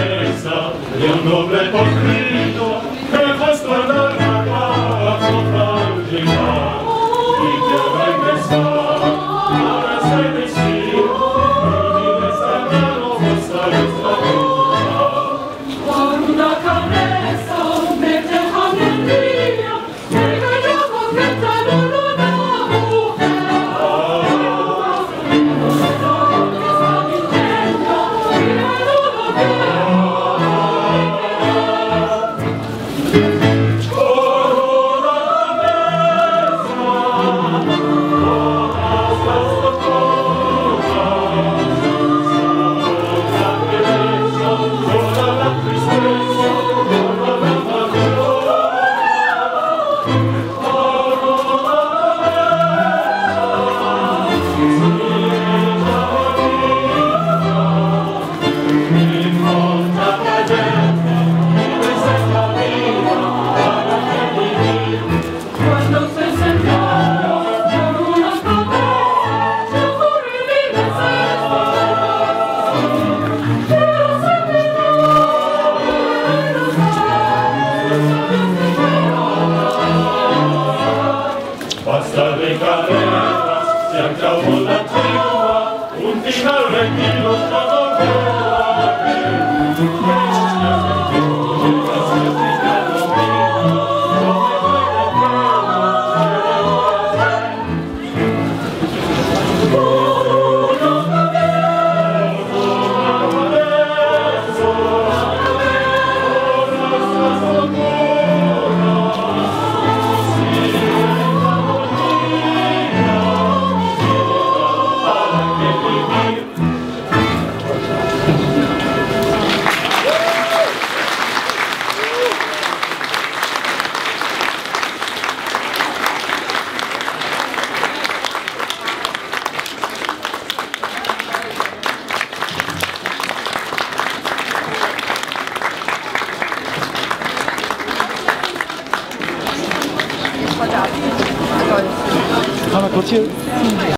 promessa di un nobile portrito che fa scordare la cazzo fragilità di che promessa ora sei di sì di questa mano questa questa con una carezza mette a mio figlio che io ho Magdalena, cercavo la tregua, un final retiro stavo ancora の途中。